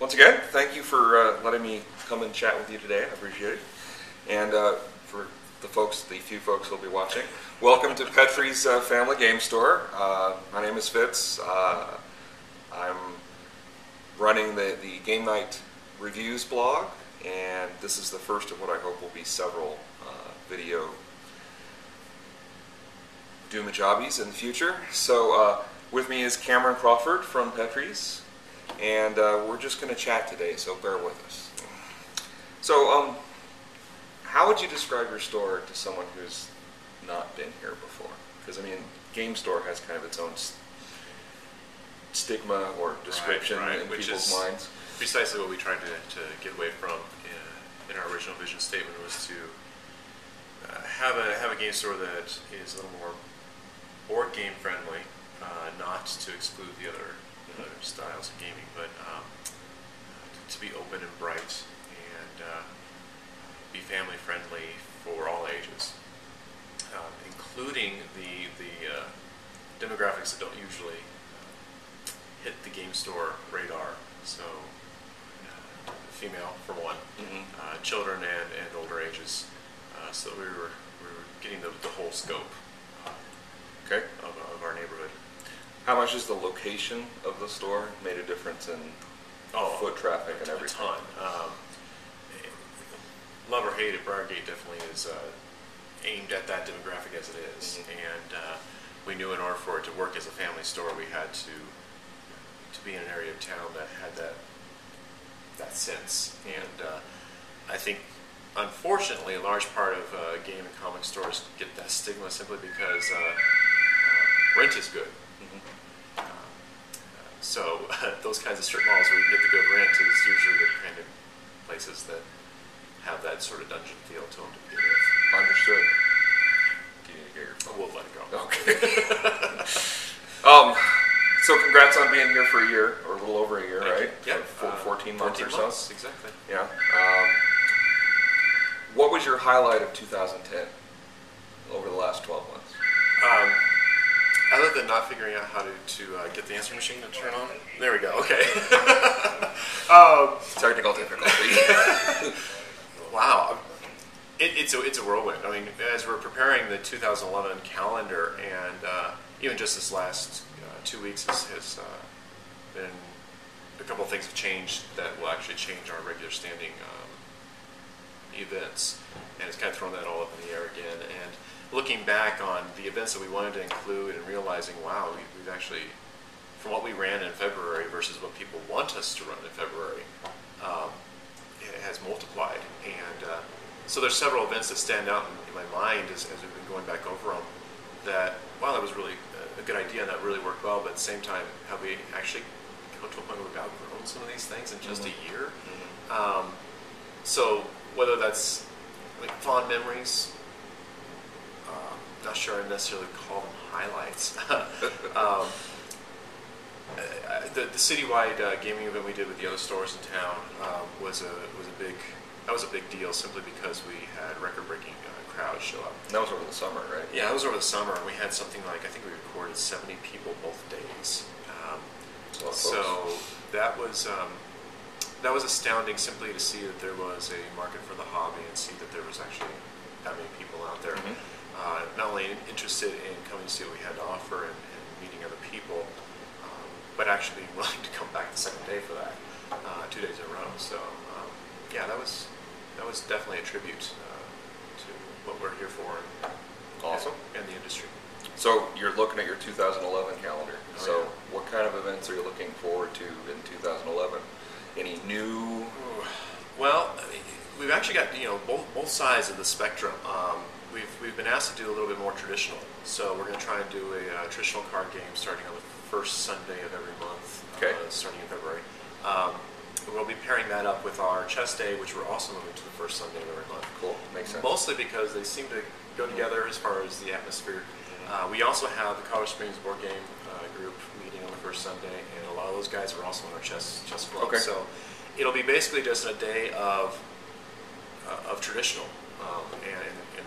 once again, thank you for uh, letting me come and chat with you today. I appreciate it. And uh, for the folks, the few folks who'll be watching, welcome to Petrie's uh, Family Game Store. Uh, my name is Fitz. Uh, I'm running the, the Game Knight Reviews blog, and this is the first of what I hope will be several uh, video Doomajobbies in the future. So with me is Cameron Crawford from Petrie's, and uh, we're just going to chat today, so bear with us. So, um, how would you describe your store to someone who's not been here before? Because, I mean, Game Store has kind of its own s- stigma or description right, in which people's minds. precisely what we tried to, to get away from in, in our original vision statement was to uh, have a have a game store that is a little more board game friendly, uh, not to exclude the other, the other styles of gaming, but um, to, be open and bright and uh, be family friendly for all ages, um, including the the uh, demographics that don't usually hit the game store radar. So, uh, female for one, Mhm. uh, children and, and older ages. Uh, so we were we were getting the, the whole scope uh, Okay. of, of our neighborhood. How much has the location of the store made a difference in foot traffic and everything? a ton. Um, love or hate it, Briargate definitely is uh, aimed at that demographic as it is. Mhm. and uh, we knew in order for it to work as a family store, we had to to be in an area of town that had that that sense. And uh, I think, unfortunately, a large part of uh, game and comic stores get that stigma simply because uh, uh, rent is good. Um, uh, so those kinds of strip malls where you get the good rent is usually the kind of places that have that sort of dungeon feel to them to begin with. Understood. Do you need to get your phone? We'll let it go. Okay. um, so congrats on being here for a year, or a little over a year, Thank right? For, uh, for 14 months or so? months, exactly. Yeah. Um, what was your highlight of 2010 over the last 12 months? Um, other than not figuring out how to, to uh, get the answering machine to turn on, there we go. Okay. um, Technical difficulty. Wow, it, it's a it's a whirlwind. I mean, as we're preparing the 2011 calendar, and uh, even just this last uh, two weeks has, has uh, been a couple of things have changed that will actually change our regular standing um, events, and it's kind of thrown that all up in the air again. And looking back on the events that we wanted to include, and realizing, wow, we, we've actually from what we ran in February versus what people want us to run in February. Um, it has multiplied. And uh, so there's several events that stand out in, in my mind as, as we've been going back over them that, wow, that was really a, good idea and that really worked well, but at the same time, have we actually come to a point where we've outgrown some of these things in just Mhm. a year? Um, so whether that's like fond memories, not sure I necessarily call them highlights. um, the, the citywide uh, gaming event we did with the other stores in town um, was a was a big that was a big deal simply because we had record breaking uh, crowds show up. that was over the summer, right? Yeah, that was over the summer, and we had something like I think we recorded seventy people both days. Um, That's a lot of so that was um, that was astounding simply to see that there was a market for the hobby and see that there was actually that many people out there, uh, not only interested in coming to see what we had to offer and, and meeting other people, um, but actually being willing to come back the second day for that, uh, two days in a row. So um, yeah, that was that was definitely a tribute uh, to what we're here for and, Awesome. and, the industry. So you're looking at your 2011 calendar. Oh, so yeah. what kind of events are you looking forward to in 2011? Any new? Well, we've actually got you know both both sides of the spectrum. Um, we've we've been asked to do a little bit more traditional, so we're going to try and do a uh, traditional card game starting on the first Sunday of every month, Okay. uh, starting in February. Um, we'll be pairing that up with our chess day, which we're also moving to the first Sunday of every month. Cool. Makes sense. Mostly because they seem to go together as far as the atmosphere. Uh, we also have the Colorado Springs board game uh, group meeting on the first Sunday, and a lot of those guys are also in our chess chess club. Okay. So it'll be basically just a day of uh, of traditional um, and, and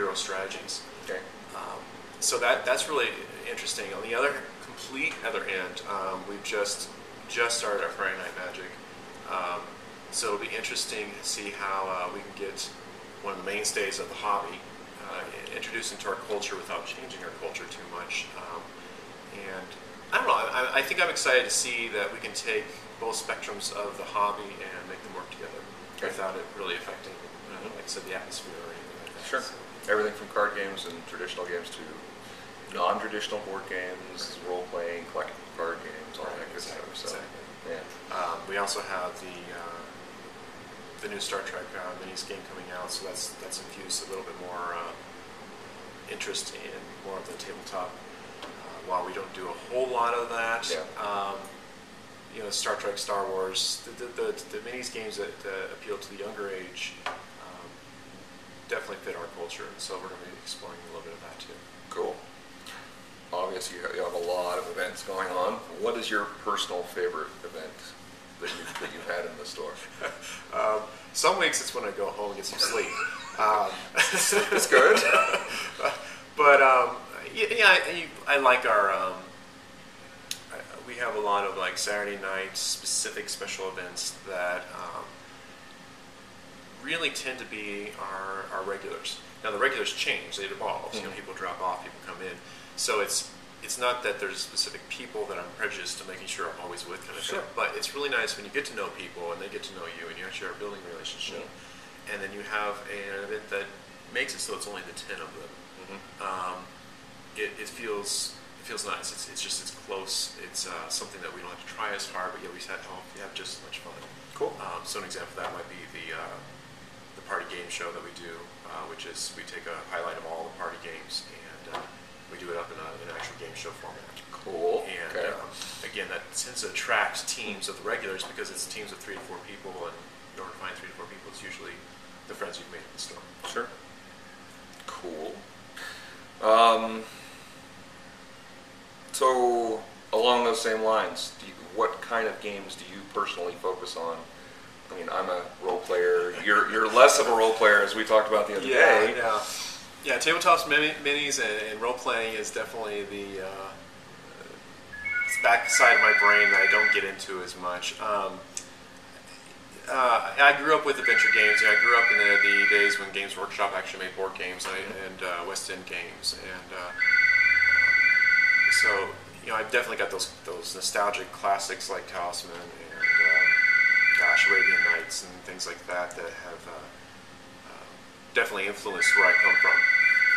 more of the Euro strategies. Okay. Um, so that that's really interesting. On the other complete other hand, um, we've just just started our Friday Night Magic. Um, so it'll be interesting to see how uh, we can get one of the mainstays of the hobby uh, introduced into our culture without changing our culture too much. Um, and I don't know, I, I think I'm excited to see that we can take both spectrums of the hobby and make them work together without it really affecting, uh, like I said, the atmosphere or anything like that. Sure. So- Everything from card games and traditional games to non-traditional board games, role-playing, collectible card games, all that good Exactly, stuff. So, exactly. yeah. Um, we also have the uh, the new Star Trek uh, minis game coming out, so that's that's infused a little bit more uh, interest in more of the tabletop. Uh, while we don't do a whole lot of that, Yeah. um, you know, Star Trek, Star Wars, the the, the, the minis games that uh, appeal to the younger age definitely fit our culture, and so we're going to be exploring a little bit of that too. Cool. Obviously, you have, a lot of events going on. What is your personal favorite event that you've, that you've had in the store? Um, some weeks it's when I go home and get some sleep. Um, It's good. but um, yeah, yeah I, I like our. Um, I- we have a lot of like Saturday nights, specific special events that um, really tend to be our, our regulars. Now the regulars change; they evolve. You know, Mhm. people drop off, people come in. So it's it's not that there's specific people that I'm prejudiced to making sure I'm always with kind of Sure. thing. But it's really nice when you get to know people and they get to know you, and you actually are building a relationship. And then you have an event that makes it so it's only the ten of them Mhm. um, it, it feels it feels nice. It's, it's just it's close. It's uh, something that we don't have to try as hard, but yet we have, oh, we have just as much fun. Cool. Um, so an example of that might be the uh, game show that we do, uh, which is we take a highlight of all the party games and uh, we do it up in, a, in an actual game show format. Cool. And okay. um, again, that tends to attract teams of the regulars because it's teams of three to four people, and in order to find three to four people, it's usually the friends you've made in the store. Sure. Cool. Um, so, along those same lines, do you, what kind of games do you personally focus on? I mean, I'm a role player. You're you're less of a role player, as we talked about the other day. yeah. Yeah, tabletops, mini, minis, and, and role playing is definitely the uh, back side of my brain that I don't get into as much. Um, uh, I grew up with adventure games. You know, I grew up in the, the days when Games Workshop actually made board games and, and uh, West End games, and uh, so you know I've definitely got those those nostalgic classics like Talisman and Arabian Nights and things like that that have uh, uh, definitely influenced where I come from.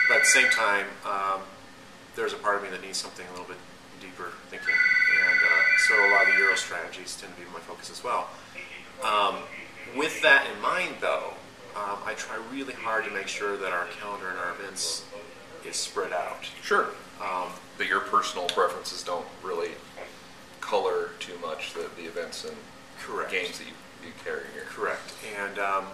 But at the same time, um, there's a part of me that needs something a little bit deeper thinking, and uh, so a lot of the Euro strategies tend to be my focus as well. Um, with that in mind, though, um, I try really hard to make sure that our calendar and our events is spread out. Sure. Um, That your personal preferences don't really color too much the, the events and Correct. games that you, you carry here. Correct. And um,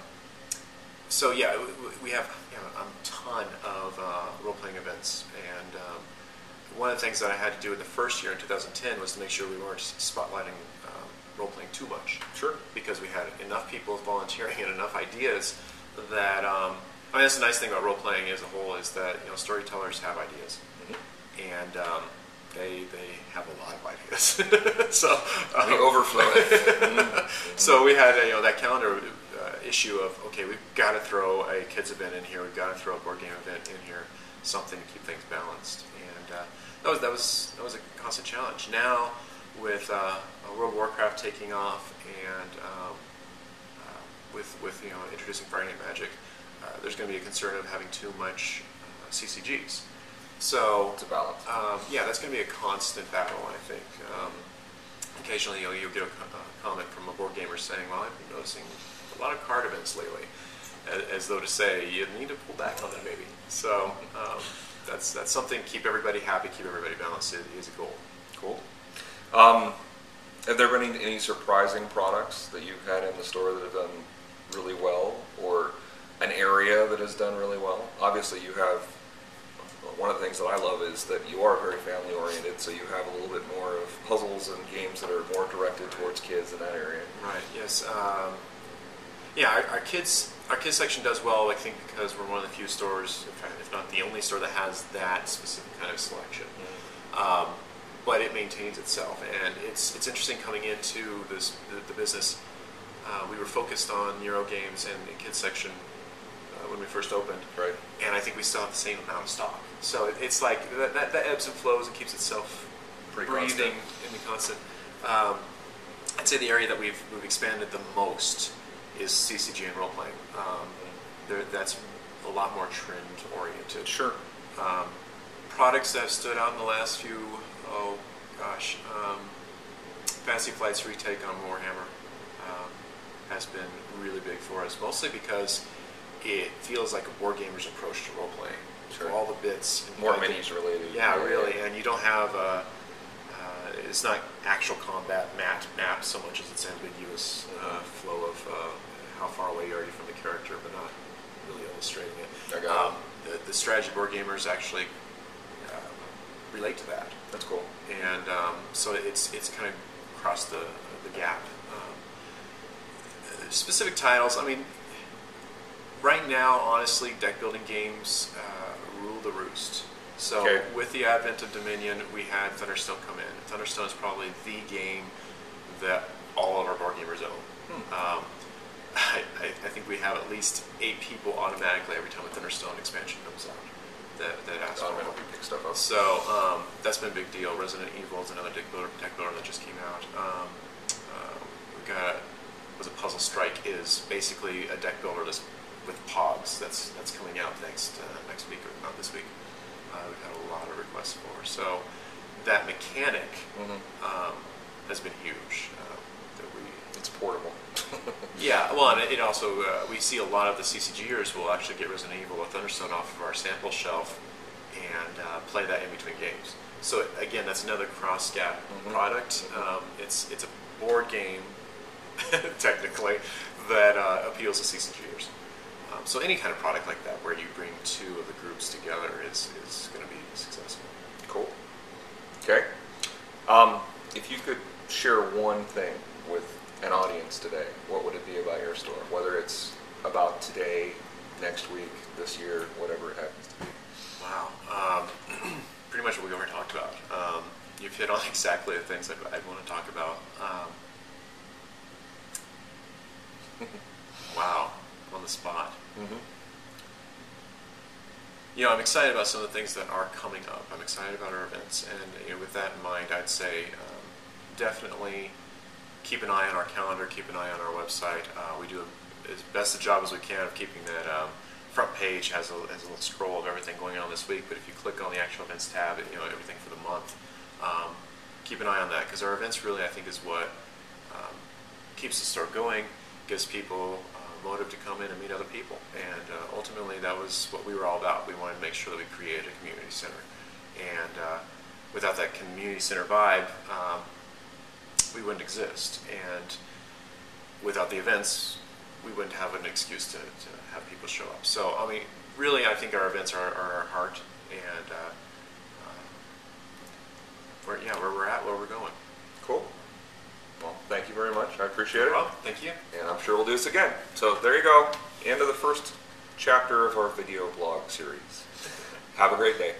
so, yeah, we have you know, a ton of uh, role playing events. And um, one of the things that I had to do in the first year in 2010 was to make sure we weren't spotlighting um, role playing too much. Sure. Because we had enough people volunteering and enough ideas that, um, I mean, that's the nice thing about role playing as a whole is that, you know, storytellers have ideas. Mhm. And um, they, they have a lot of ideas. so, um, The overflow. Mhm. so we had you know that calendar uh, issue of okay, we've got to throw a kids event in here, we've got to throw a board game event in here, something to keep things balanced, and uh, that was that was that was a constant challenge. Now with uh, World of Warcraft taking off and um, uh, with with you know introducing Friday Night Magic, uh, there's going to be a concern of having too much uh, CCGs. So It's a balance. um, yeah, that's going to be a constant battle, I think. Um, occasionally, you know, you'll get a, a comment from a board gamer saying, "Well, I've been noticing a lot of card events lately," as, as though to say, "You need to pull back on that, maybe." So um, that's that's something. Keep everybody happy, keep everybody balanced. Is a goal. Cool. Um, have there been any, any surprising products that you've had in the store that have done really well, or an area that has done really well? Obviously, you have. One of the things that I love is that you are very family oriented, so you have a little bit more of puzzles and games that are more directed towards kids in that area. Right. Yes. Um, yeah, our, our kids our kids section does well. I think because we're one of the few stores, if, not the only store that has that specific kind of selection. Um, but it maintains itself. And it's it's interesting coming into this the, the business. Uh, we were focused on Euro games and the kids section uh, when we first opened, Right. and I think we still have the same amount of stock. So it, it's like that, that, that ebbs and flows and keeps itself Pretty breathing in the constant. Um, I'd say the area that we've, we've expanded the most is CCG and role playing. Um, there, that's a lot more trend oriented. Sure. Um, products that have stood out in the last few, oh gosh, um, Fantasy Flight's retake on Warhammer um, has been really big for us, mostly because it feels like a board gamer's approach to role playing. Sure. All the bits. and More minis related. Yeah, really, and you don't have. Uh, uh, it's not actual combat map map so much as it's ambiguous uh, flow of uh, how far away are you from the character, but not really illustrating it. I got it. um, the, the strategy board gamers actually uh, relate to that, That's cool. and um, so it's it's kind of crossed the the gap. Um, specific titles, I mean, right now, honestly, deck building games uh, rule the roost. So Okay. with the advent of Dominion, we had Thunderstone come in. Thunderstone is probably the game that all of our board gamers own. Um, I, I, think we have at least eight people automatically every time a Thunderstone expansion comes out that, that ask for one. Automatically pick stuff up. So um, that's been a big deal. Resident Evil is another deck builder, deck builder that just came out. Um, uh, we got was a Puzzle Strike is basically a deck builder that's with Pogs. That's that's coming out next uh, next week or not this week. Uh, we've had a lot of requests for. So that mechanic Mhm. um, has been huge. Uh, that we It's portable. yeah, well, and it also uh, we see a lot of the CCGers will actually get Resident Evil or Thunderstone off of our sample shelf and uh, play that in between games. So again, that's another cross gap Mhm. product. Um, it's it's a board game technically that uh, appeals to CCGers. Um, so any kind of product like that where you bring two of the groups together is is going to be successful. Cool. Okay. Um, if you could share one thing with an audience today, what would it be about your store? Whether it's about today, next week, this year, whatever it happens to be. Wow. Um, pretty much what we already talked about. Um, you've hit on exactly the things I'd, I'd want to talk about. Um, wow. I'm on the spot. Mm-hmm. You know, I'm excited about some of the things that are coming up. I'm excited about our events, and you know, with that in mind, I'd say um, definitely keep an eye on our calendar, keep an eye on our website. Uh, we do as best a job as we can of keeping that um, front page has a, has a little scroll of everything going on this week. But if you click on the actual events tab, you know everything for the month. Um, keep an eye on that because our events really, I think, is what um, keeps the store going, gives people motive to come in and meet other people. And uh, ultimately, that was what we were all about. We wanted to make sure that we created a community center. And uh, without that community center vibe, um, we wouldn't exist. And without the events, we wouldn't have an excuse to, to have people show up. So, I mean, really, I think our events are, are our heart. And uh, uh, where, yeah, where we're at, where we're going. Thank you very much. I appreciate it. Well, thank you. And I'm sure we'll do this again. So there you go. End of the first chapter of our video blog series. Have a great day.